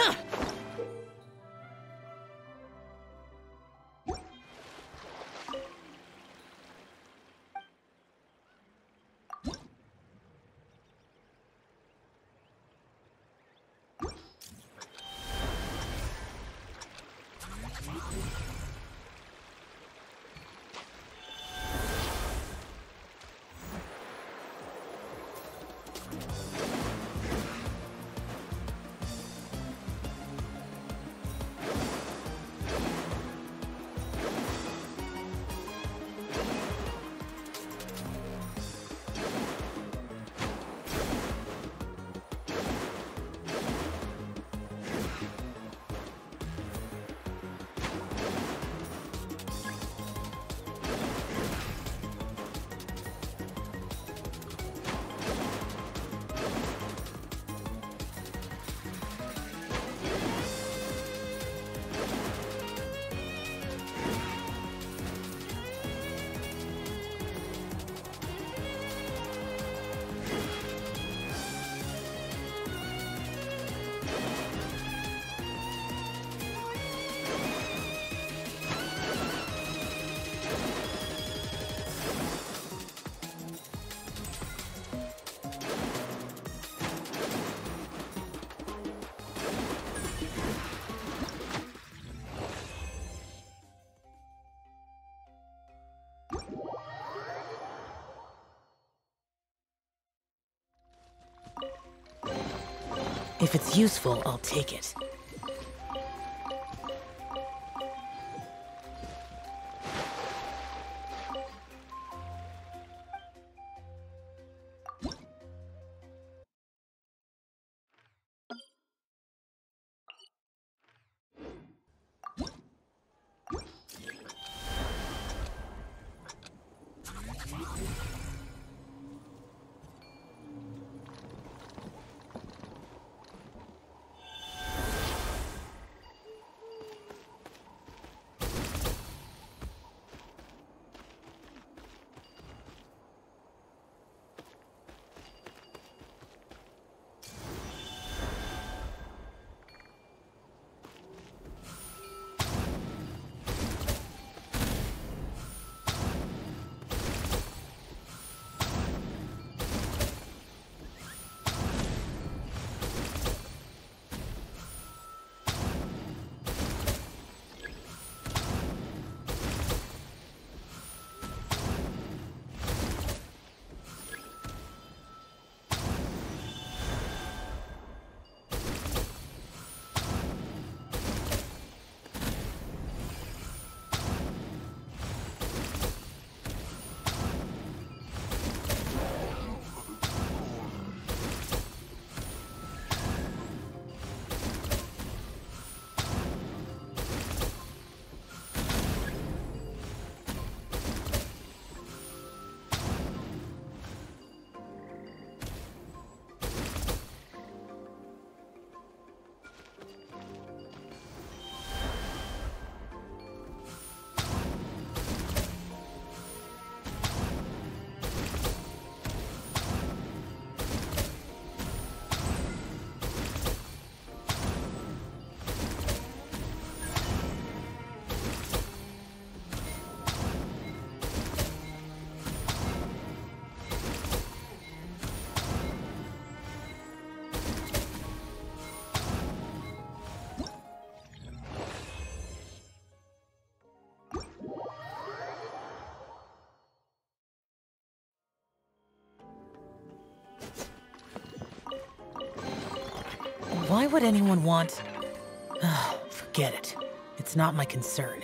上 If it's useful, I'll take it. Why would anyone want... Forget it. It's not my concern.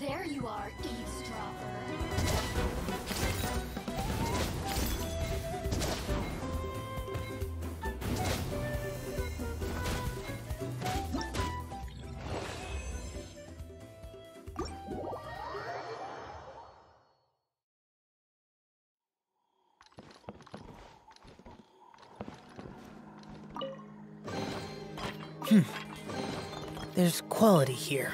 There you are, eavesdropper. Hmm. There's quality here.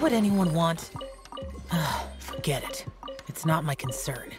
Would anyone want... Forget it. It's not my concern.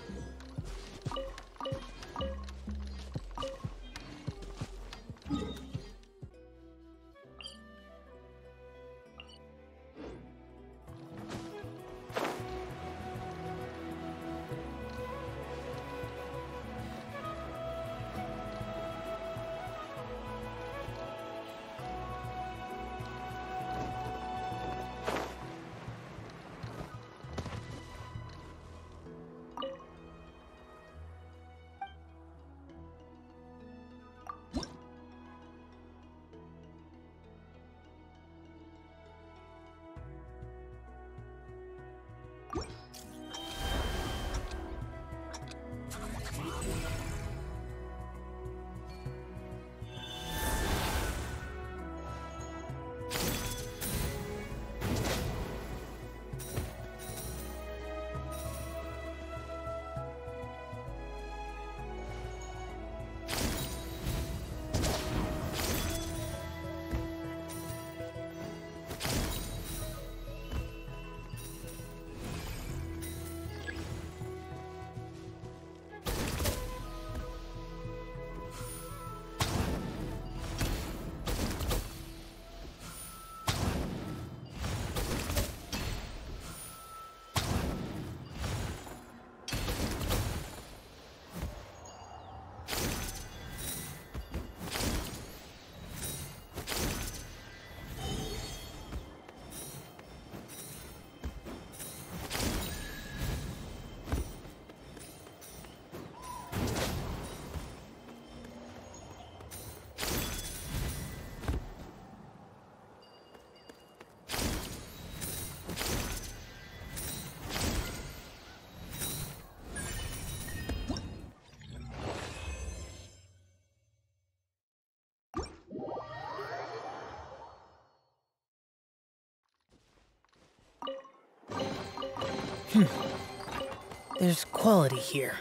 Hmm. There's quality here.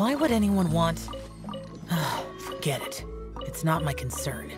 Why would anyone want... Forget it. It's not my concern.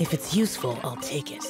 If it's useful, I'll take it.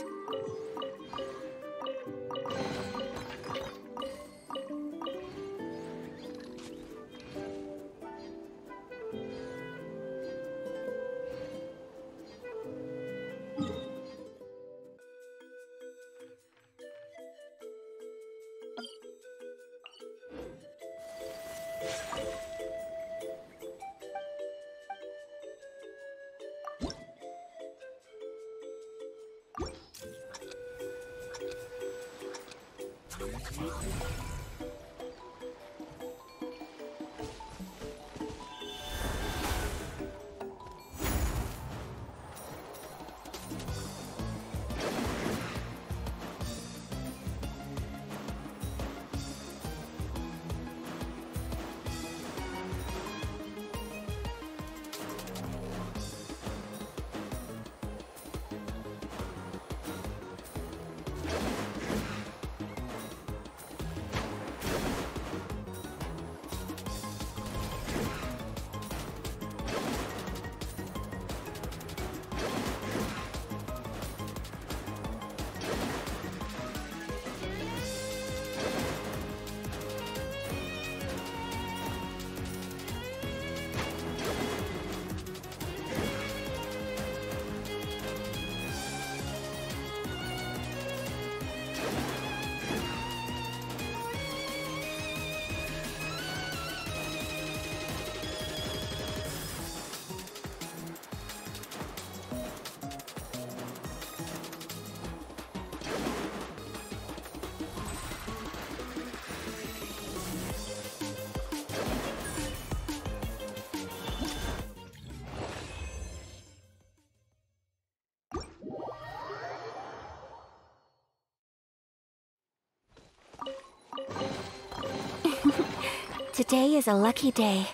Today is a lucky day.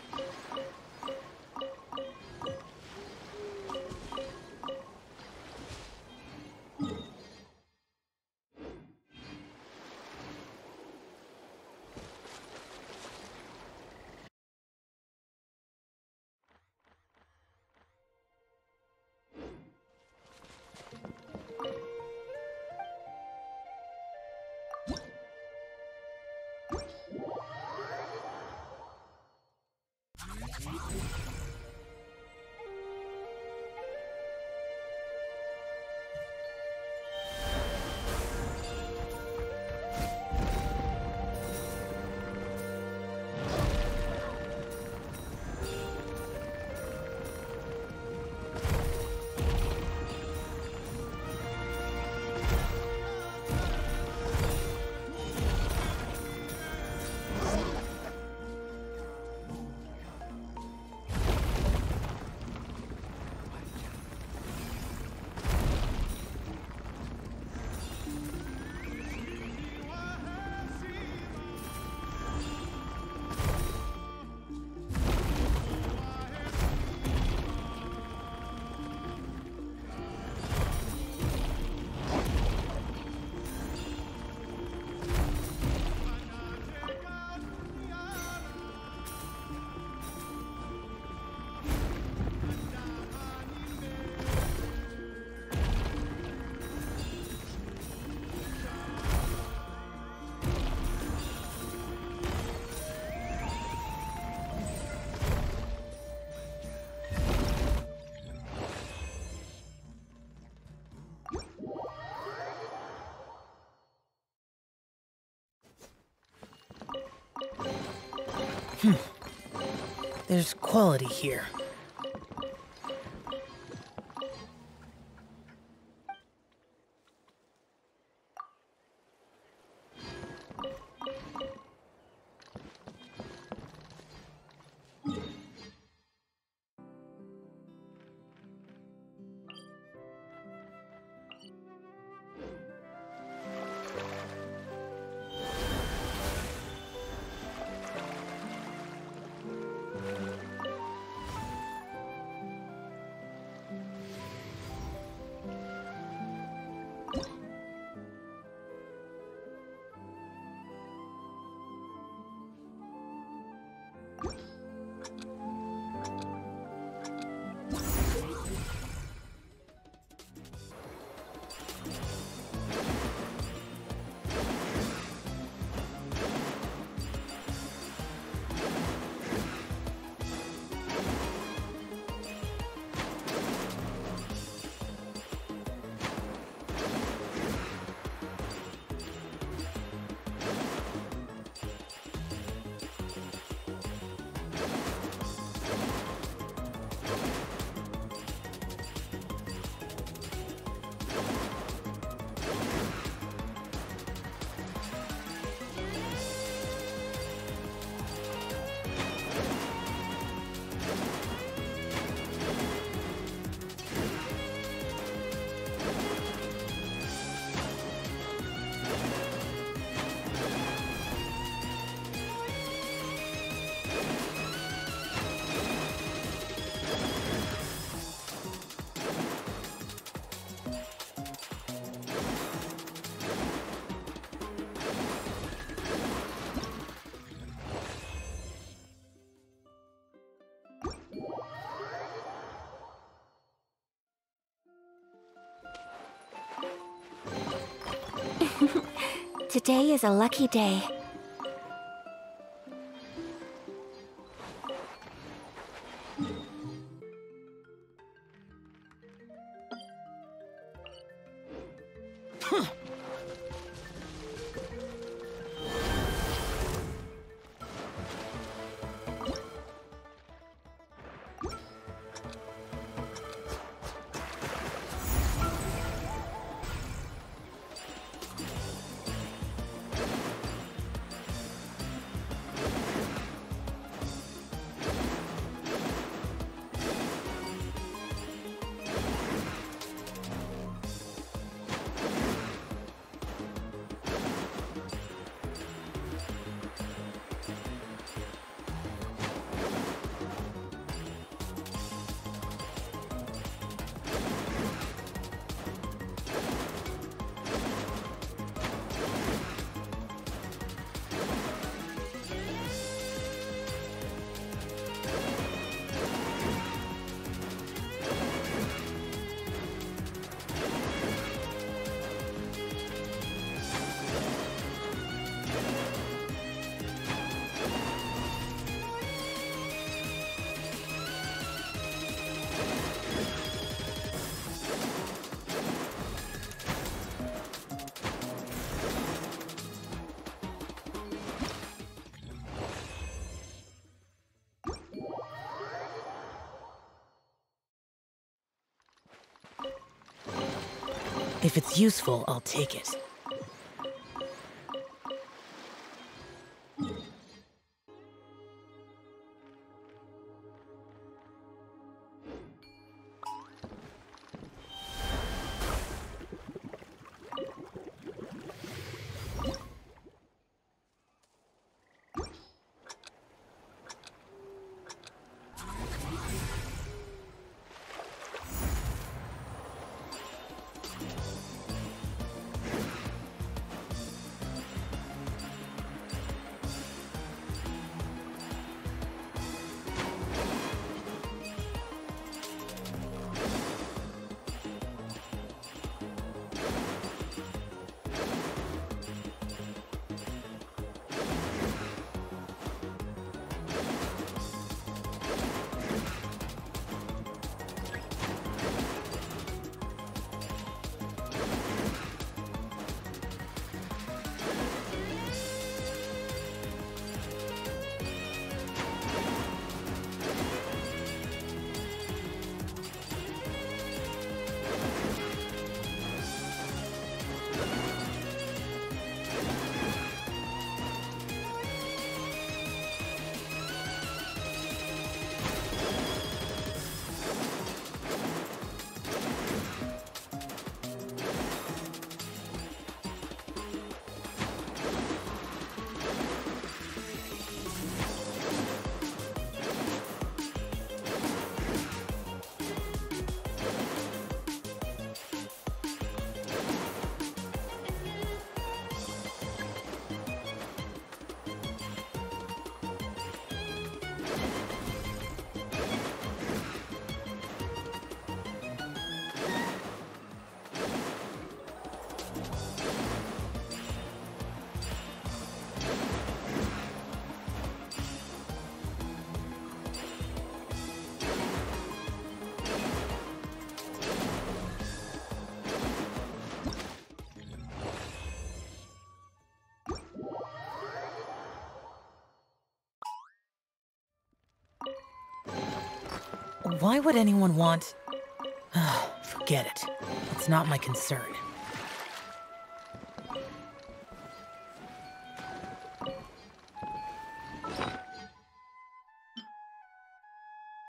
There's quality here. Today is a lucky day. If it's useful, I'll take it. Why would anyone want... Forget it. It's not my concern.